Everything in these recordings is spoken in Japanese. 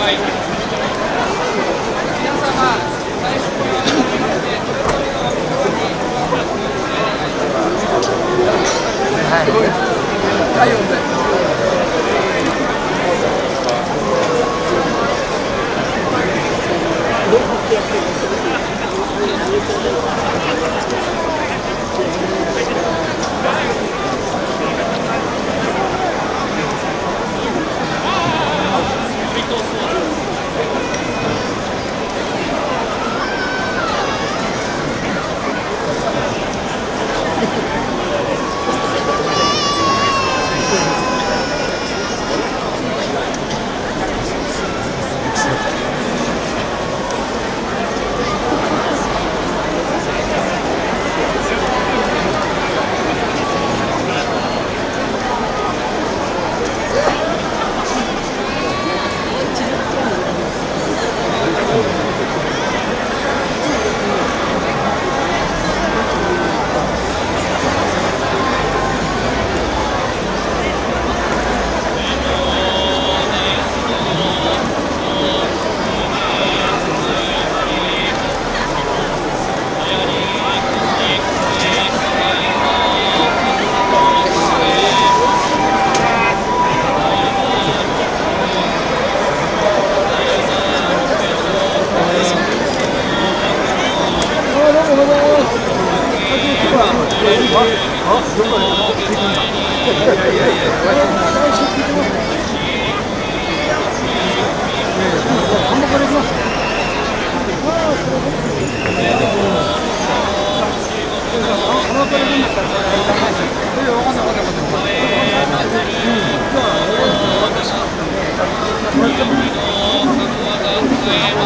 はい。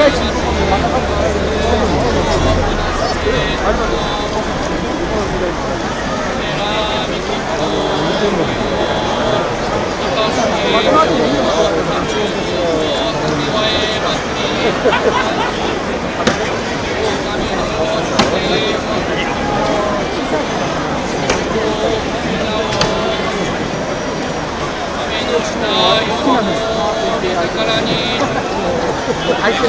好きなんです。か Thank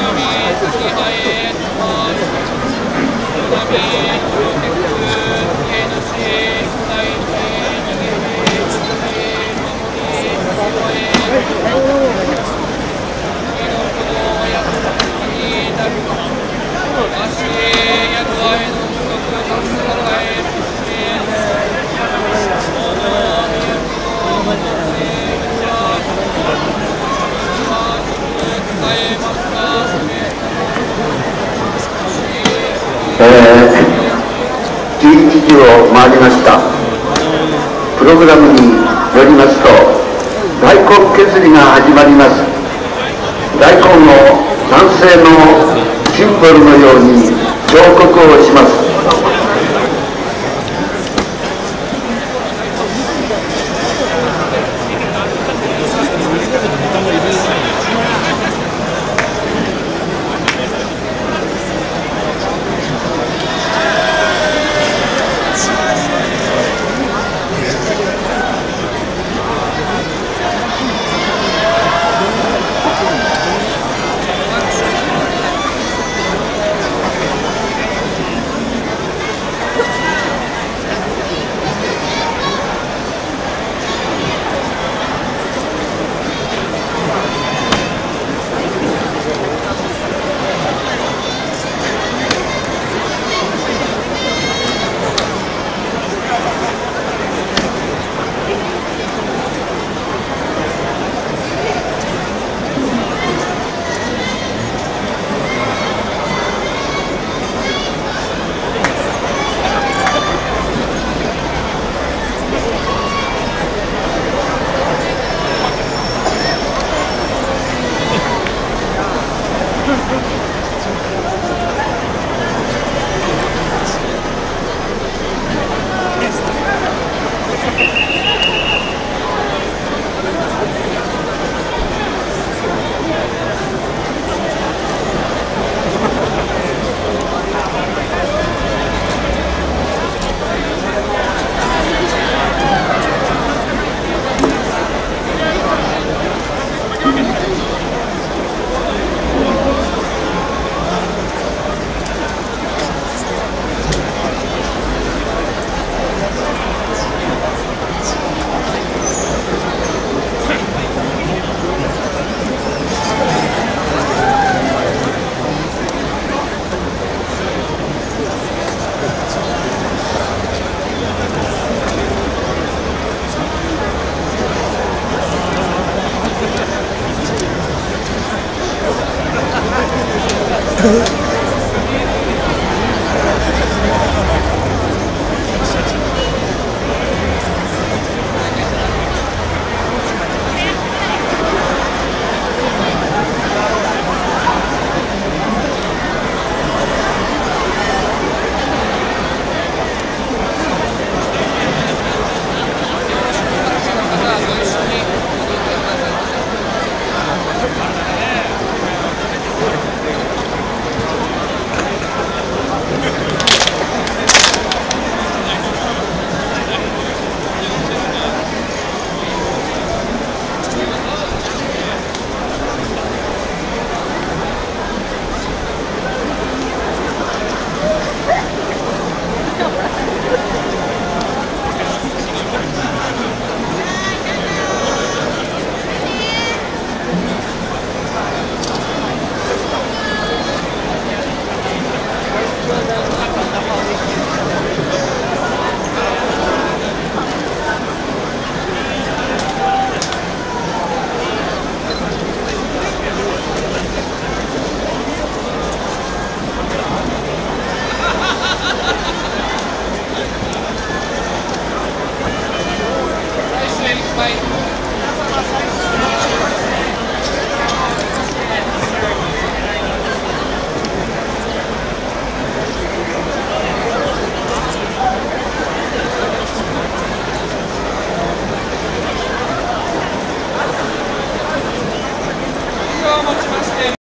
you. えー、11時を回りました。プログラムによりますと大根削りが始まります。大根を男性のシンボルのように彫刻をします。Yeah.